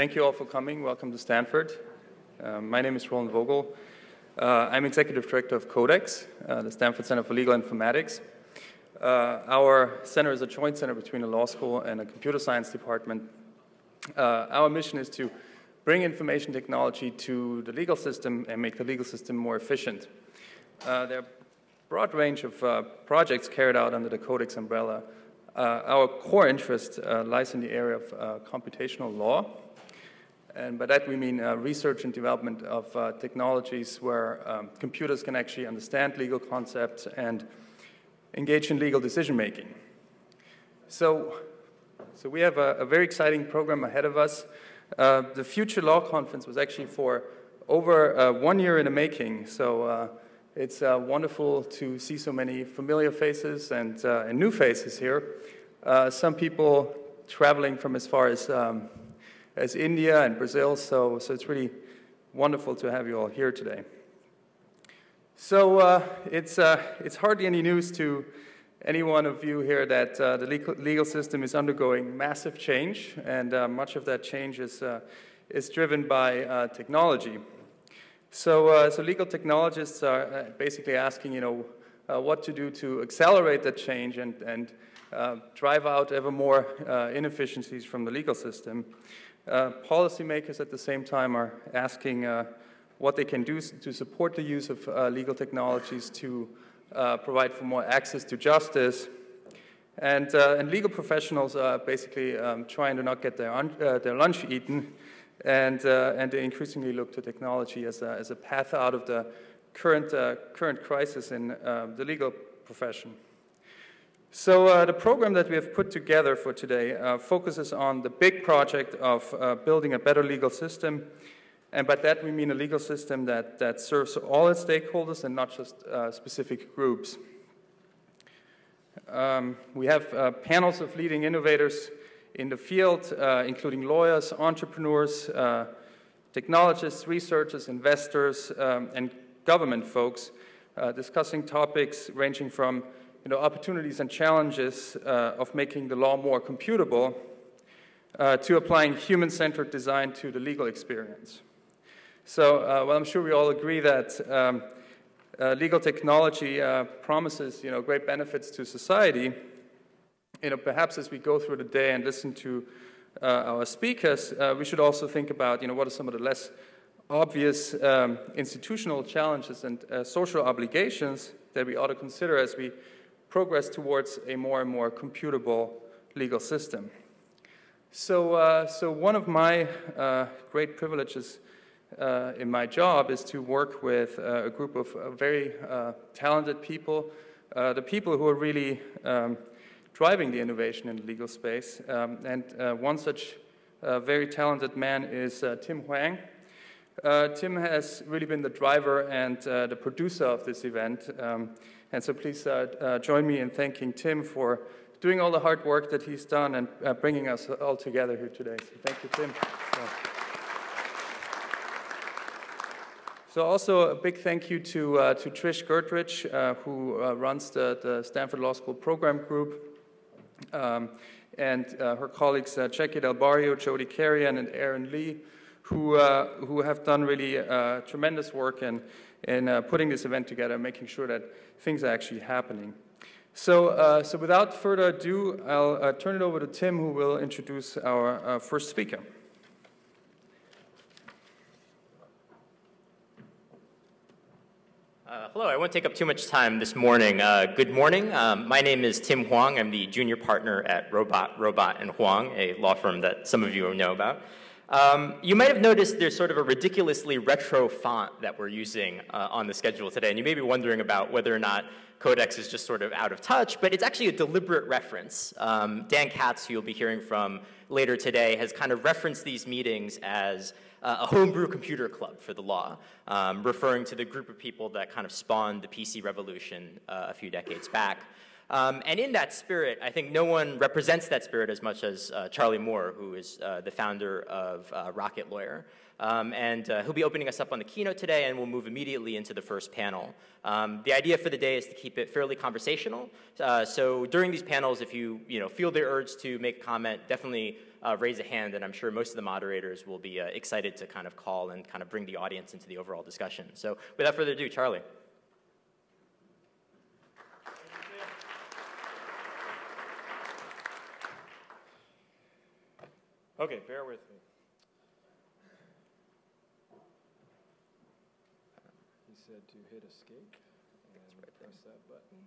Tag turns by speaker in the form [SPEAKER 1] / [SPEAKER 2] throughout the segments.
[SPEAKER 1] thank you all for coming. Welcome to Stanford. Uh, my name is Roland Vogel. Uh, I'm Executive Director of Codex, uh, the Stanford Center for Legal Informatics. Uh, our center is a joint center between a law school and a computer science department. Uh, our mission is to bring information technology to the legal system and make the legal system more efficient. Uh, there are a broad range of projects carried out under the Codex umbrella. our core interest lies in the area of computational law, and by that we mean uh, research and development of uh, technologies where um, computers can actually understand legal concepts and engage in legal decision making. So, so we have a, a very exciting program ahead of us. Uh, the Future Law Conference was actually for over uh, one year in the making. So uh, it's uh, wonderful to see so many familiar faces and, and new faces here. some people traveling from as far as um, as India and Brazil, so, so it's really wonderful to have you all here today. So uh, it's, uh, it's hardly any news to any one of you here that uh, the legal, legal, system is undergoing massive change, and uh, much of that change is, uh, is driven by uh, technology. So, so legal technologists are basically asking, you know, what to do to accelerate that change and, and drive out ever more inefficiencies from the legal system. Uh, policymakers at the same time are asking uh, what they can do to support the use of uh, legal technologies to uh, provide for more access to justice. And, uh, and legal professionals are basically um, trying to not get their, their lunch eaten, and, and they increasingly look to technology as a, as a path out of the current, current crisis in the legal profession. So uh, the program that we have put together for today uh, focuses on the big project of uh, building a better legal system. And by that we mean a legal system that, that serves all its stakeholders and not just uh, specific groups. Um, we have uh, panels of leading innovators in the field, uh, including lawyers, entrepreneurs, technologists, researchers, investors, um, and government folks, discussing topics ranging from you know, opportunities and challenges uh, of making the law more computable uh, to applying human-centered design to the legal experience. So, uh, well, I'm sure we all agree that um, uh, legal technology uh, promises, you know, great benefits to society. You know, perhaps as we go through the day and listen to uh, our speakers, we should also think about, you know, what are some of the less obvious um, institutional challenges and social obligations that we ought to consider as we progress towards a more and more computable legal system. So, uh, so one of my uh, great privileges uh, in my job is to work with uh, a group of uh, very uh, talented people, the people who are really um, driving the innovation in the legal space. Um, and one such very talented man is Tim Hwang. Tim has really been the driver and the producer of this event. Um, and so please uh, uh, join me in thanking Tim for doing all the hard work that he's done and uh, bringing us all together here today. So thank you, Tim. So, so also a big thank you to, uh, to Trish Gertrich, uh, who uh, runs the, the, Stanford Law School Program Group, um, and her colleagues Jackie Del Barrio, Jody Carrion, and Aaron Lee, who, who have done really tremendous work and in uh, putting this event together, making sure that things are actually happening. So, uh, so without further ado, I'll uh, turn it over to Tim, who will introduce our uh, first speaker.
[SPEAKER 2] Uh, hello, I won't take up too much time this morning. Uh, good morning. Um, my name is Tim Hwang. I'm the junior partner at Robot, Robot and Hwang, a law firm that some of you know about. Um, you might have noticed there's sort of a ridiculously retro font that we're using uh, on the schedule today, and you may be wondering about whether or not Codex is just sort of out of touch, but it's actually a deliberate reference. Um, Dan Katz, who you'll be hearing from later today, has kind of referenced these meetings as uh, a homebrew computer club for the law, um, referring to the group of people that kind of spawned the PC revolution uh, a few decades back. Um, and in that spirit, I think no one represents that spirit as much as uh, Charley Moore, who is uh, the founder of uh, Rocket Lawyer. Um, and uh, he'll be opening us up on the keynote today, and we'll move immediately into the first panel. Um, the idea for the day is to keep it fairly conversational. Uh, so during these panels, if you, you know, feel the urge to make a comment, definitely uh, raise a hand, and I'm sure most of the moderators will be excited to kind of call and kind of bring the audience into the overall discussion. So without further ado, Charlie.
[SPEAKER 3] Okay, bear with me. He said to hit escape and press that button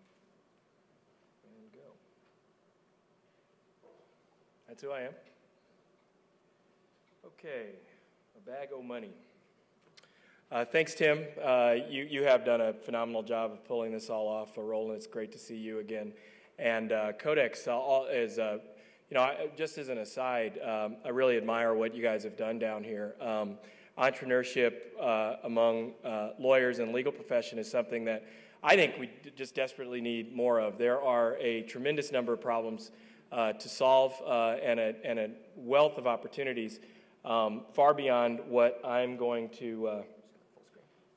[SPEAKER 3] and go. That's who I am. Okay, a bag of money. Uh, thanks, Tim. Uh, you, you have done a phenomenal job of pulling this all off. Uh, Roland, it's great to see you again. And uh, Codex uh, is, uh, you know, I, just as an aside, um, I really admire what you guys have done down here. Um, entrepreneurship uh, among uh, lawyers and legal profession is something that I think we d- just desperately need more of. There are a tremendous number of problems uh, to solve uh, and, a, and a wealth of opportunities um, far beyond what I'm going to. Uh,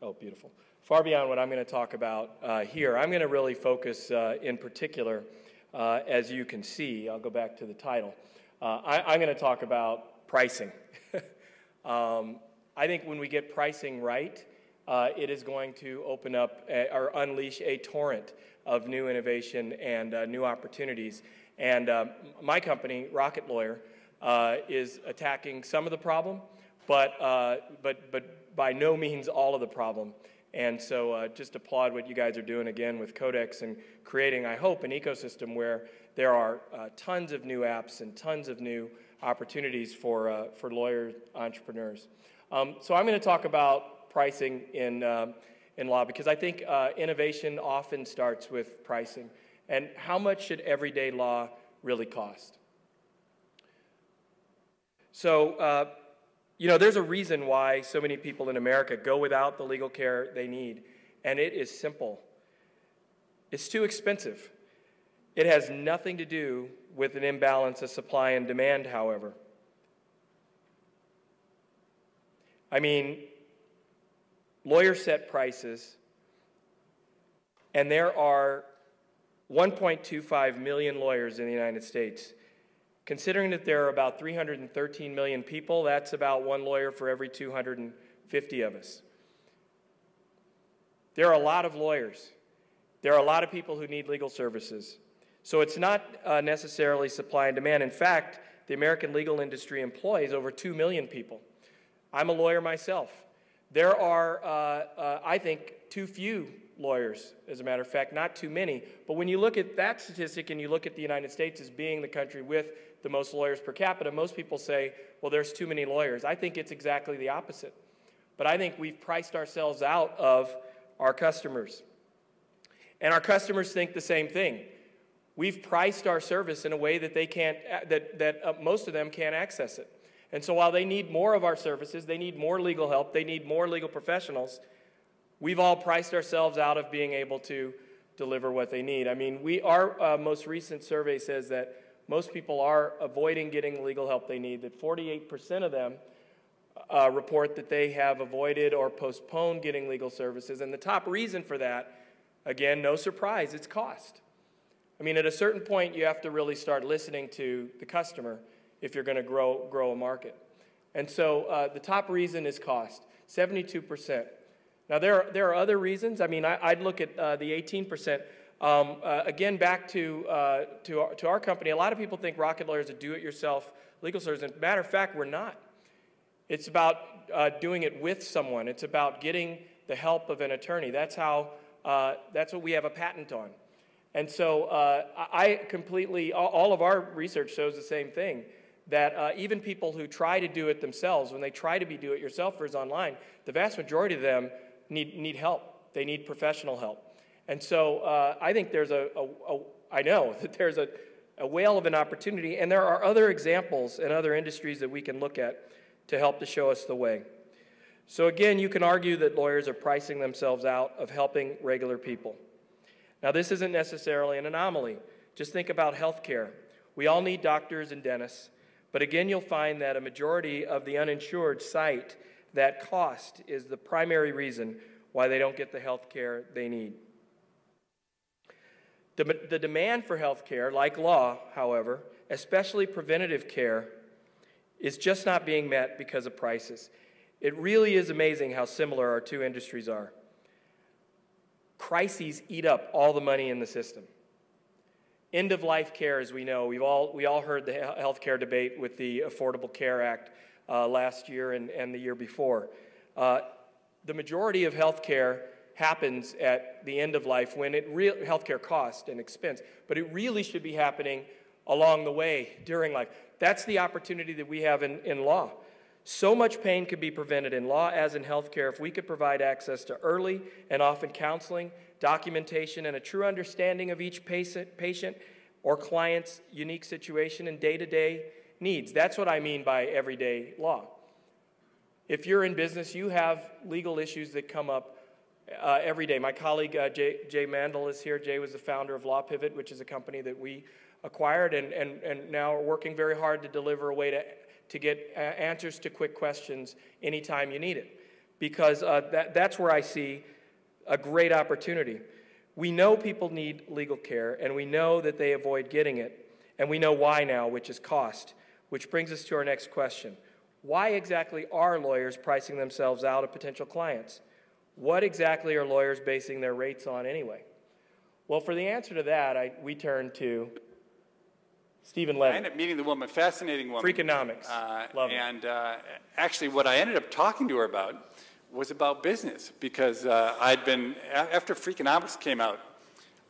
[SPEAKER 3] oh, beautiful. Far beyond what I'm going to talk about uh, here. I'm going to really focus in particular, as you can see, I'll go back to the title. I, am going to talk about pricing. um, I think when we get pricing right, uh, it is going to open up a, or unleash a torrent of new innovation and uh, new opportunities. And uh, my company, Rocket Lawyer, uh, is attacking some of the problem, but, uh, but, but by no means all of the problem. And so uh, just applaud what you guys are doing again with Codex and creating, I hope, an ecosystem where there are tons of new apps and tons of new opportunities for, for lawyer entrepreneurs. Um, so I'm going to talk about pricing in, uh, in law because I think uh, innovation often starts with pricing. And how much should everyday law really cost? So, uh, you know, there's a reason why so many people in America go without the legal care they need, and it is simple it's too expensive. It has nothing to do with an imbalance of supply and demand, however. I mean, lawyers set prices, and there are 1.25 million lawyers in the United States. Considering that there are about 313 million people, that's about one lawyer for every 250 of us. There are a lot of lawyers. There are a lot of people who need legal services. So it's not uh, necessarily supply and demand. In fact, the American legal industry employs over 2 million people. I'm a lawyer myself. There are, uh, uh, I think, too few lawyers, as a matter of fact, not too many. But when you look at that statistic and you look at the United States as being the country with the most lawyers per capita, most people say, well, there's too many lawyers. I think it's exactly the opposite. But I think we've priced ourselves out of our customers. And our customers think the same thing. We've priced our service in a way that they can't, that, that uh, most of them can't access it. And so while they need more of our services, they need more legal help, they need more legal professionals, we've all priced ourselves out of being able to deliver what they need. I mean, we, our uh, most recent survey says that most people are avoiding getting legal help they need, that 48% of them uh, report that they have avoided or postponed getting legal services. And the top reason for that, again, no surprise, it's cost. I mean, at a certain point, you have to really start listening to the customer if you're going to grow, grow a market. And so uh, the top reason is cost, 72%. Now, there are, there are other reasons. I mean, I, would look at uh, the 18%. Um, uh, again, back to, uh, to, our, to our company, a lot of people think Rocket Lawyer is a do it yourself legal service. And matter of fact, we're not. It's about uh, doing it with someone, it's about getting the help of an attorney. That's, how, uh, that's what we have a patent on. And so I completely, all of our research shows the same thing that uh, even people who try to do it themselves, when they try to be do it yourselfers online, the vast majority of them need, need help. They need professional help. And so uh, I think there's a, a, a, I know that there's a, a whale of an opportunity, and there are other examples in other industries that we can look at to help to show us the way. So again, you can argue that lawyers are pricing themselves out of helping regular people. Now, this isn't necessarily an anomaly. Just think about healthcare. We all need doctors and dentists, but again, you'll find that a majority of the uninsured cite that cost is the primary reason why they don't get the health care they need. The, the demand for health care, like law, however, especially preventative care, is just not being met because of prices. It really is amazing how similar our two industries are. Crises eat up all the money in the system. End of life care, as we know, we've all, we all heard the health care debate with the Affordable Care Act uh, last year and, and the year before. Uh, the majority of health care happens at the end of life when it real healthcare cost and expense, but it really should be happening along the way during life. That's the opportunity that we have in, in law. So much pain could be prevented in law as in healthcare if we could provide access to early and often counseling, documentation, and a true understanding of each patient, patient or client's unique situation and day to day needs. That's what I mean by everyday law. If you're in business, you have legal issues that come up uh, every day. My colleague uh, Jay, Jay Mandel is here. Jay was the founder of Law Pivot, which is a company that we acquired and, and, and now are working very hard to deliver a way to, to get uh, answers to quick questions anytime you need it. Because uh, that, that's where I see a great opportunity. We know people need legal care, and we know that they avoid getting it, and we know why now, which is cost. Which brings us to our next question Why exactly are lawyers pricing themselves out of potential clients? What exactly are lawyers basing their rates on anyway? Well, for the answer to that, I, we turn to Steven Levitt.
[SPEAKER 4] I ended up meeting the woman, fascinating woman.
[SPEAKER 3] Freakonomics. Uh, Love
[SPEAKER 4] and uh, actually, what I ended up talking to her about was about business because uh, I'd been, after Freakonomics came out,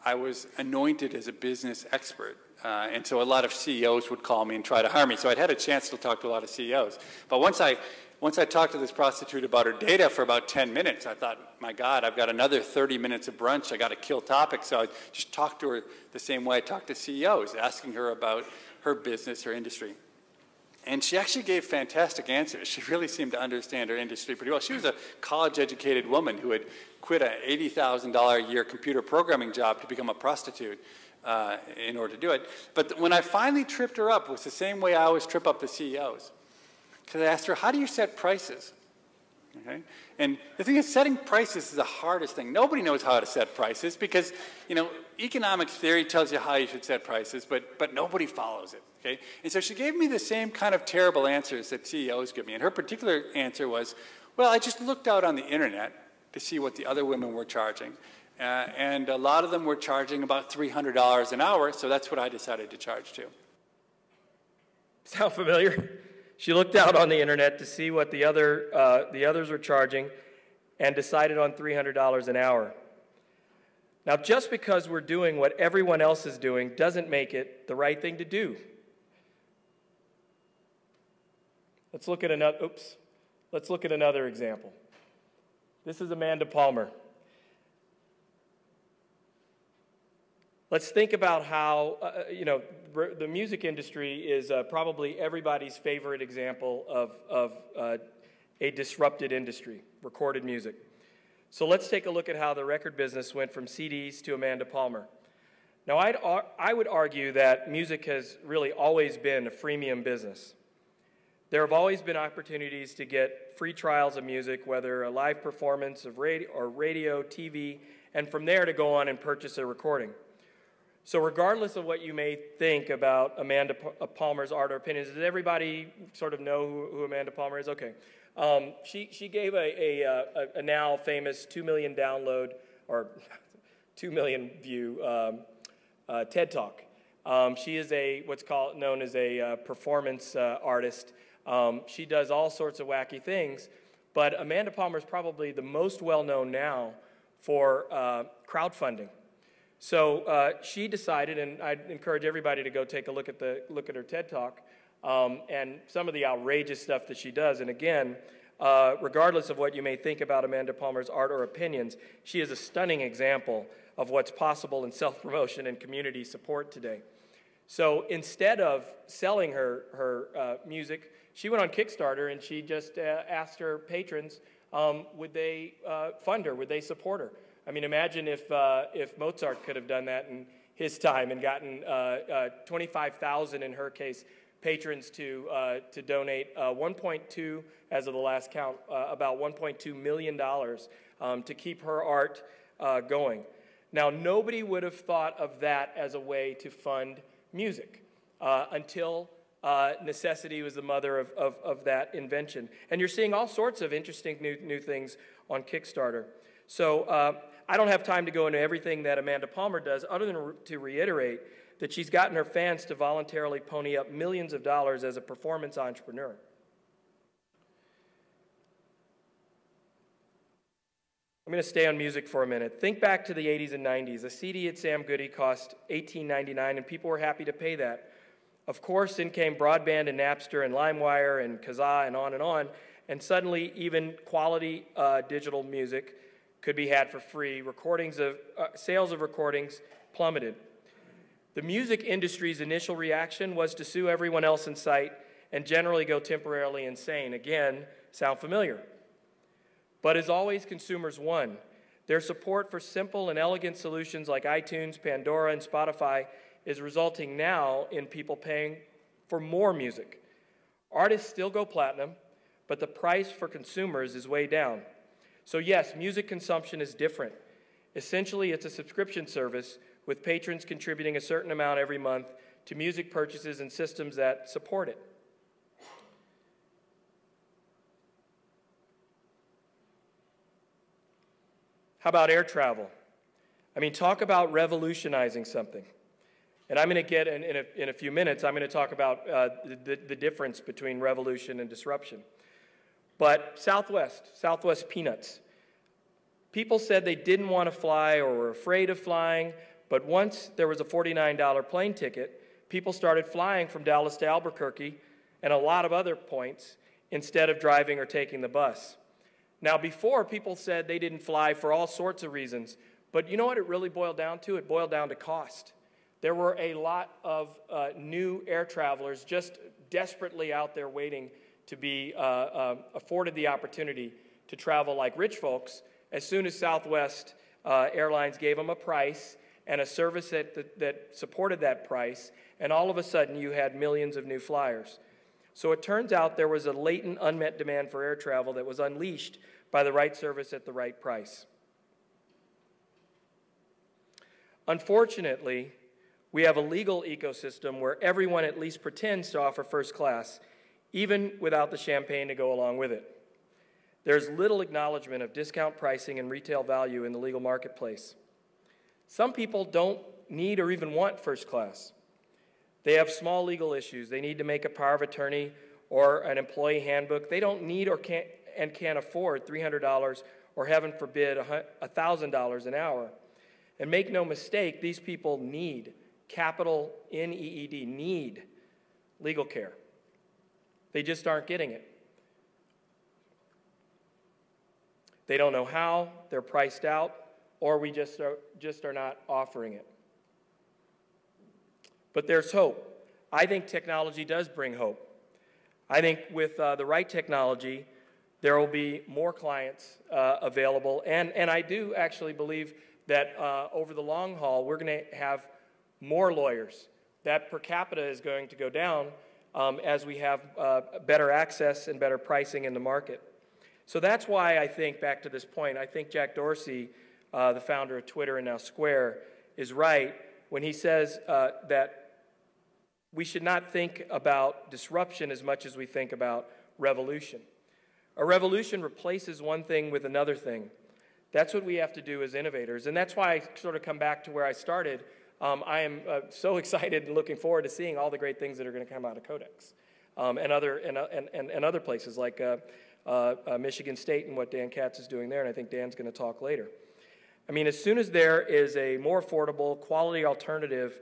[SPEAKER 4] I was anointed as a business expert. Uh, and so a lot of CEOs would call me and try to hire me. So I'd had a chance to talk to a lot of CEOs. But once I once I talked to this prostitute about her data for about 10 minutes, I thought, my God, I've got another 30 minutes of brunch. I got to kill topics. So I just talked to her the same way I talk to CEOs, asking her about her business, her industry. And she actually gave fantastic answers. She really seemed to understand her industry pretty well. She was a college educated woman who had quit an $80,000 a year computer programming job to become a prostitute. Uh, in order to do it. But when I finally tripped her up, it was the same way I always trip up the CEOs. Because I asked her, how do you set prices? Okay? And the thing is, setting prices is the hardest thing. Nobody knows how to set prices because, you know, economic theory tells you how you should set prices, but, but nobody follows it. Okay? And so she gave me the same kind of terrible answers that CEOs give me. And her particular answer was, well, I just looked out on the internet to see what the other women were charging. Uh, and a lot of them were charging about $300 an hour, so that's what I decided to charge too.
[SPEAKER 3] Sound familiar? She looked out on the internet to see what the, other, uh, the others were charging and decided on $300 an hour. Now, just because we're doing what everyone else is doing doesn't make it the right thing to do. Let's look at another, oops, let's look at another example. This is Amanda Palmer. Let's think about how, uh, uh you know, the music industry is uh, probably everybody's favorite example of, of uh, a disrupted industry, recorded music. So let's take a look at how the record business went from CDs to Amanda Palmer. Now, I'd, I would argue that music has really always been a freemium business. There have always been opportunities to get free trials of music, whether a live performance of radio or radio, TV, and from there to go on and purchase a recording. So, regardless of what you may think about Amanda uh, Palmer's art or opinions, does everybody sort of know who, who Amanda Palmer is? Okay. Um, she, she gave a, a, uh, a, now famous 2 million download or 2 million view um, uh, TED Talk. Um, she is a what's called known as a uh, performance uh, artist. Um, she does all sorts of wacky things, but Amanda Palmer is probably the most well known now for uh, crowdfunding. So uh, she decided, and I'd encourage everybody to go take a look at, the, look at her TED Talk um, and some of the outrageous stuff that she does. And again, uh, regardless of what you may think about Amanda Palmer's art or opinions, she is a stunning example of what's possible in self promotion and community support today. So instead of selling her, her uh, music, she went on Kickstarter and she just uh, asked her patrons um, would they uh, fund her, would they support her? I mean, imagine if, uh, if Mozart could have done that in his time and gotten uh, uh, 25,000 in her case patrons to, uh, to donate uh, 1.2, as of the last count, uh, about 1.2 million dollars um, to keep her art going. Now, nobody would have thought of that as a way to fund music until uh, necessity was the mother of, of, of, that invention. And you're seeing all sorts of interesting new, new things on Kickstarter. So uh, I don't have time to go into everything that Amanda Palmer does, other than to reiterate that she's gotten her fans to voluntarily pony up millions of dollars as a performance entrepreneur. I'm going to stay on music for a minute. Think back to the 80s and 90s. A CD at Sam Goody cost $18.99, and people were happy to pay that. Of course, in came broadband and Napster and LimeWire and Kazaa and on and on, and suddenly even quality uh, digital music could be had for free. Recordings of uh, sales of recordings plummeted. The music industry's initial reaction was to sue everyone else in sight and generally go temporarily insane. Again, sound familiar. But as always, consumers won. Their support for simple and elegant solutions like iTunes, Pandora, and Spotify is resulting now in people paying for more music. Artists still go platinum, but the price for consumers is way down. So, yes, music consumption is different. Essentially, it's a subscription service with patrons contributing a certain amount every month to music purchases and systems that support it. How about air travel? I mean, talk about revolutionizing something. And I'm going to get, in, in, a, in a few minutes, I'm going to talk about uh, the, the difference between revolution and disruption. But Southwest, Southwest Peanuts. People said they didn't want to fly or were afraid of flying, but once there was a $49 plane ticket, people started flying from Dallas to Albuquerque and a lot of other points instead of driving or taking the bus. Now, before, people said they didn't fly for all sorts of reasons, but you know what it really boiled down to? It boiled down to cost. There were a lot of uh, new air travelers just desperately out there waiting to be uh, uh, afforded the opportunity to travel like rich folks as soon as Southwest uh, Airlines gave them a price and a service that, that, that supported that price, and all of a sudden you had millions of new flyers. So it turns out there was a latent unmet demand for air travel that was unleashed by the right service at the right price. Unfortunately, we have a legal ecosystem where everyone at least pretends to offer first class, even without the champagne to go along with it. There's little acknowledgement of discount pricing and retail value in the legal marketplace. Some people don't need or even want first class. They have small legal issues. They need to make a power of attorney or an employee handbook. They don't need or can't and can't afford $300 or heaven forbid $1,000 an hour. And make no mistake, these people need capital N E E D, need legal care. They just aren't getting it. They don't know how, they're priced out, or we just are, just are not offering it. But there's hope. I think technology does bring hope. I think with uh, the right technology, there will be more clients uh, available. And, and I do actually believe that uh, over the long haul, we're going to have more lawyers. That per capita is going to go down um, as we have uh, better access and better pricing in the market. So that's why I think, back to this point, I think Jack Dorsey, uh, the founder of Twitter and now Square, is right when he says uh, that we should not think about disruption as much as we think about revolution. A revolution replaces one thing with another thing. That's what we have to do as innovators. And that's why I sort of come back to where I started um, I am uh, so excited and looking forward to seeing all the great things that are going to come out of Codex um, and, other, and, uh, and, and, and, other places like uh, uh, uh, Michigan State and what Dan Katz is doing there, and I think Dan's going to talk later. I mean, as soon as there is a more affordable, quality alternative,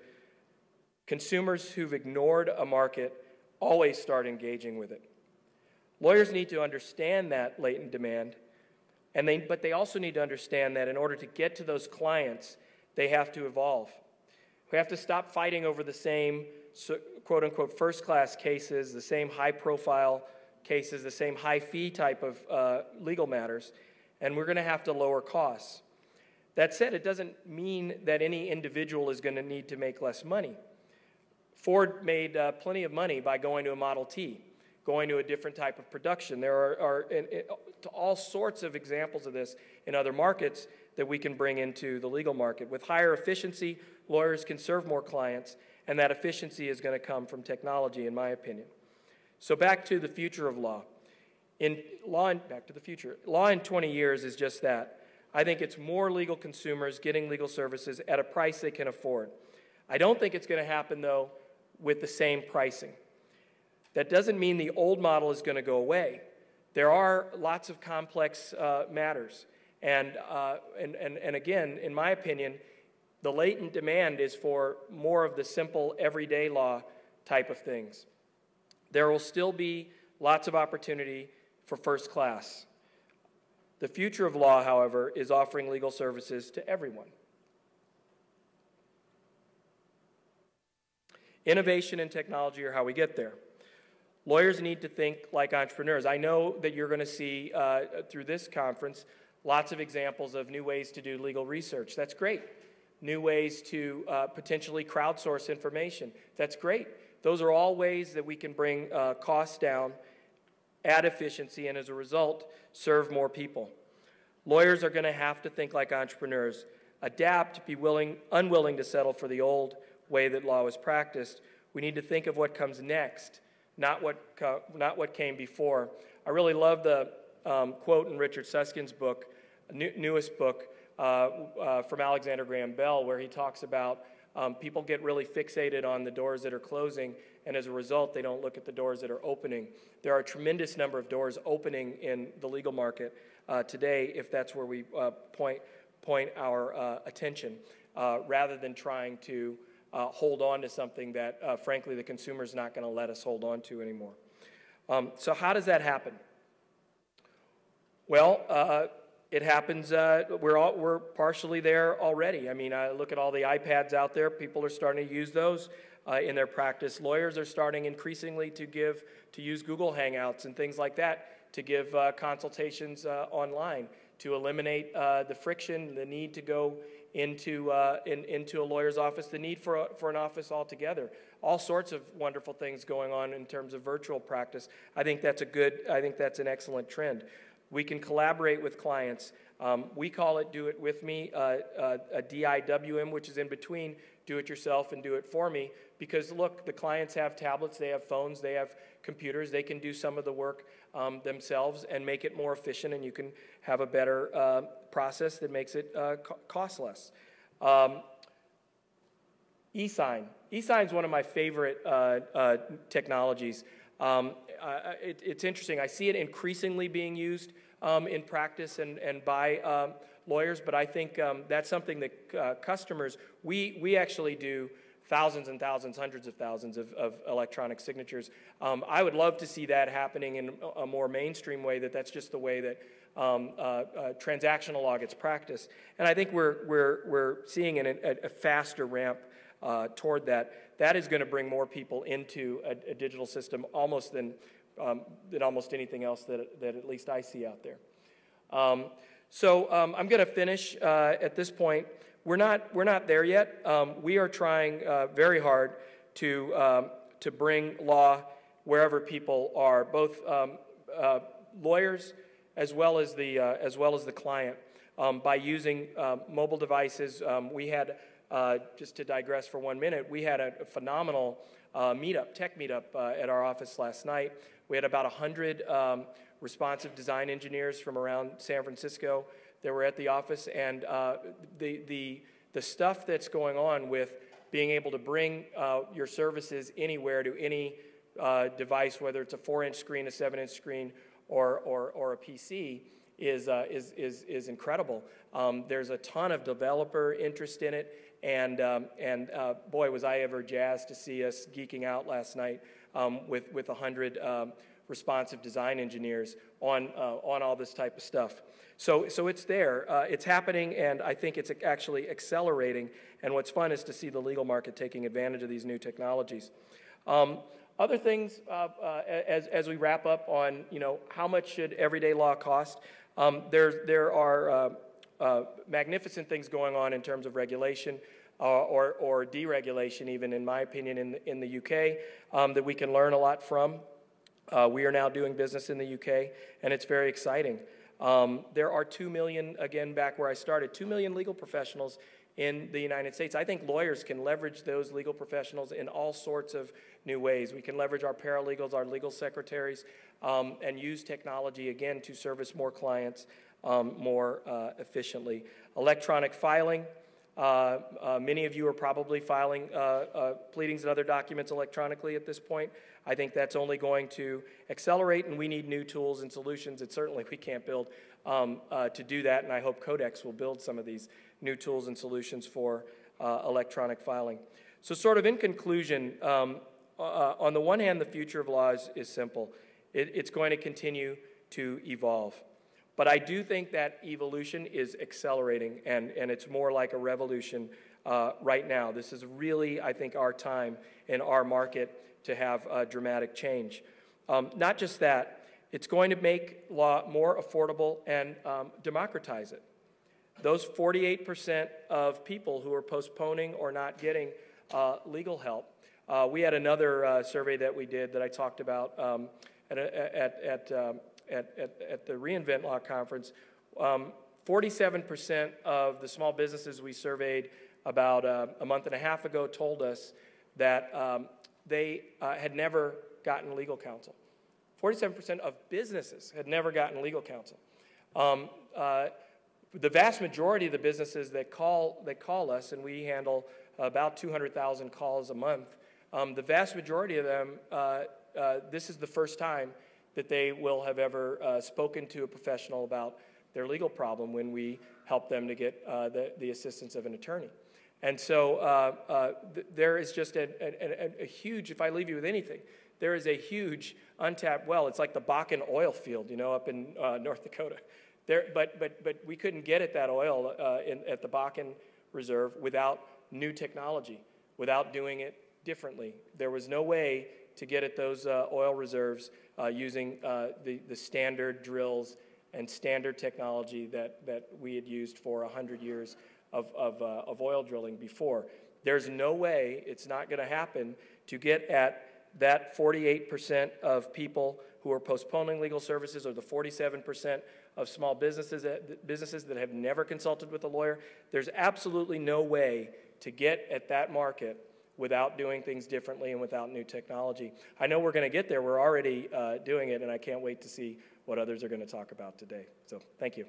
[SPEAKER 3] consumers who've ignored a market always start engaging with it. Lawyers need to understand that latent demand, and they, but they also need to understand that in order to get to those clients, they have to evolve. We have to stop fighting over the same quote unquote first class cases, the same high profile cases, the same high fee type of uh, legal matters, and we're going to have to lower costs. That said, it doesn't mean that any individual is going to need to make less money. Ford made uh, plenty of money by going to a Model T, going to a different type of production. There are, are in, in, all sorts of examples of this in other markets that we can bring into the legal market. With higher efficiency, lawyers can serve more clients, and that efficiency is going to come from technology, in my opinion. So, back to the future of law. In law, in, back to the future. Law in 20 years is just that. I think it's more legal consumers getting legal services at a price they can afford. I don't think it's going to happen, though, with the same pricing. That doesn't mean the old model is going to go away. There are lots of complex uh, matters. And, uh, and, and, and again, in my opinion, the latent demand is for more of the simple, everyday law type of things. There will still be lots of opportunity for first class. The future of law, however, is offering legal services to everyone. Innovation and technology are how we get there. Lawyers need to think like entrepreneurs. I know that you're going to see uh, through this conference lots of examples of new ways to do legal research. That's great. New ways to uh, potentially crowdsource information. That's great. Those are all ways that we can bring uh, costs down, add efficiency, and as a result, serve more people. Lawyers are going to have to think like entrepreneurs, adapt, be willing, unwilling to settle for the old way that law was practiced. We need to think of what comes next not what, not what came before. I really love the um, quote in Richard Susskind's book, new, newest book uh, uh, from Alexander Graham Bell, where he talks about um, people get really fixated on the doors that are closing, and as a result, they don't look at the doors that are opening. There are a tremendous number of doors opening in the legal market uh, today, if that's where we uh, point, point our uh, attention, uh, rather than trying to hold on to something that, frankly, the consumer is not going to let us hold on to anymore. Um, so, how does that happen? Well, it happens, uh, we're, all, we're partially there already. I mean, I look at all the iPads out there, people are starting to use those. Uh, in their practice, lawyers are starting increasingly to give to use Google Hangouts and things like that to give uh, consultations online to eliminate the friction, the need to go into, uh, in, into a lawyer's office, the need for, a, for an office altogether. All sorts of wonderful things going on in terms of virtual practice. I think that's a good, I think that's an excellent trend. We can collaborate with clients. Um, we call it Do It With Me, uh, uh, a DIWM, which is in between do it yourself and do it for me. Because look, the clients have tablets, they have phones, they have computers, they can do some of the work um, themselves and make it more efficient, and you can have a better uh, process that makes it uh, co- cost less. Um, e-sign. E-sign is one of my favorite uh, uh technologies. Um, it, it's interesting. I see it increasingly being used um, in practice and, and by um, lawyers, but I think um, that's something that uh, customers, we, we actually do thousands and thousands, hundreds of thousands of, of electronic signatures. Um, I would love to see that happening in a more mainstream way, that that's just the way that um, uh, uh, transactional law gets practiced. And I think we're, we're, we're seeing an, a, a faster ramp uh, toward that. That is going to bring more people into a, a digital system almost than, um, than almost anything else that, that at least I see out there. Um, so um, I'm going to finish uh, at this point. We're not, we're not there yet. Um, we are trying uh, very hard to, um, to bring law wherever people are, both uh, lawyers as well as the, uh, as well as the client, um, by using uh, mobile devices. Um, we had, uh, just to digress for one minute, we had a, phenomenal meetup, tech meetup at our office last night. We had about 100 responsive design engineers from around San Francisco that were at the office, and uh, the, the, the stuff that's going on with being able to bring uh, your services anywhere to any uh, device, whether it's a four inch screen, a seven inch screen, or, or, or a PC, is, uh, is, is, is incredible. Um, there's a ton of developer interest in it, and, um, and uh, boy, was I ever jazzed to see us geeking out last night um, with, with 100 um, responsive design engineers on, uh, on all this type of stuff. So, so it's there, uh, it's happening, and I think it's actually accelerating. And what's fun is to see the legal market taking advantage of these new technologies. Um, other things, uh, uh, as, as we wrap up on, you know, how much should everyday law cost? Um, there, there are uh, magnificent things going on in terms of regulation uh, or, or deregulation, even in my opinion, in the, in the UK, um, that we can learn a lot from. Uh, we are now doing business in the UK, and it's very exciting. Um, there are 2 million, again, back where I started, 2 million legal professionals in the United States. I think lawyers can leverage those legal professionals in all sorts of new ways. We can leverage our paralegals, our legal secretaries, um, and use technology again to service more clients um, more uh, efficiently. Electronic filing. Uh, uh, many of you are probably filing uh, uh, pleadings and other documents electronically at this point. I think that's only going to accelerate, and we need new tools and solutions that certainly we can't build um, uh, to do that. And I hope Codex will build some of these new tools and solutions for electronic filing. So, sort of in conclusion, um, on the one hand, the future of law is, is simple. It, it's going to continue to evolve. But I do think that evolution is accelerating, and, and it's more like a revolution uh, right now. This is really, I think, our time in our market to have a dramatic change. Um, not just that, it's going to make law more affordable and um, democratize it. Those 48% of people who are postponing or not getting uh, legal help. Uh, we had another uh, survey that we did that I talked about um, at, at, at um, at, at, at the reInvent Law Conference, um, 47% of the small businesses we surveyed about uh, a month and a half ago told us that um, they uh, had never gotten legal counsel. 47% of businesses had never gotten legal counsel. Um, uh, the vast majority of the businesses that call, that call us, and we handle about 200,000 calls a month, um, the vast majority of them, uh, this is the first time that they will have ever uh, spoken to a professional about their legal problem when we help them to get uh, the, the assistance of an attorney. And so uh, uh th- there is just a, a, a, huge, if I leave you with anything, there is a huge untapped well. It's like the Bakken oil field, you know, up in North Dakota. There, but, but, but we couldn't get at that oil in, at the Bakken Reserve without new technology, without doing it differently. There was no way to get at those oil reserves uh, using uh, the, the standard drills and standard technology that, that we had used for 100 years of, of, uh, of oil drilling before. There's no way, it's not going to happen, to get at that 48% of people who are postponing legal services or the 47% of small businesses that, businesses that have never consulted with a lawyer. There's absolutely no way to get at that market without doing things differently and without new technology. I know we're going to get there. We're already uh, doing it, and I can't wait to see what others are going to talk about today. So, thank you.